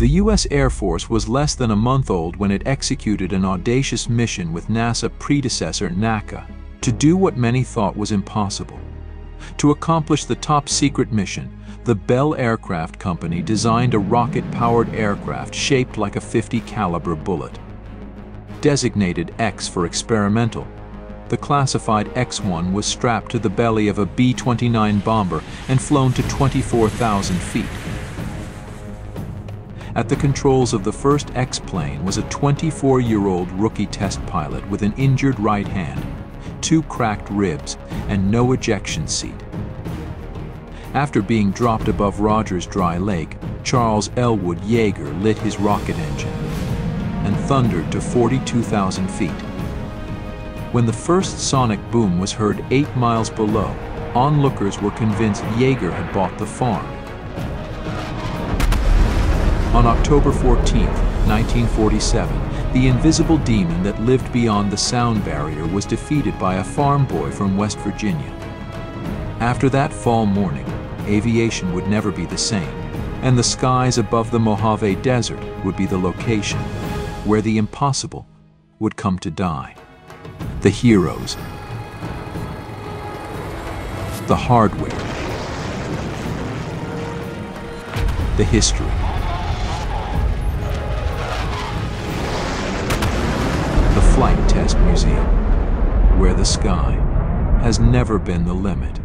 The U.S. Air Force was less than a month old when it executed an audacious mission with NASA predecessor NACA to do what many thought was impossible. To accomplish the top-secret mission, the Bell Aircraft Company designed a rocket-powered aircraft shaped like a 50 caliber bullet. Designated X for experimental, the classified X-1 was strapped to the belly of a B-29 bomber and flown to 24,000 feet. At the controls of the first X-plane was a 24-year-old rookie test pilot with an injured right hand, two cracked ribs, and no ejection seat. After being dropped above Rogers Dry Lake, Charles Elwood Yeager lit his rocket engine and thundered to 42,000 feet. When the first sonic boom was heard eight miles below, onlookers were convinced Yeager had bought the farm. On October 14, 1947, the invisible demon that lived beyond the sound barrier was defeated by a farm boy from West Virginia. After that fall morning, aviation would never be the same, and the skies above the Mojave Desert would be the location where the impossible would come to die the heroes, the hardware, the history. Flight Test Museum, where the sky has never been the limit.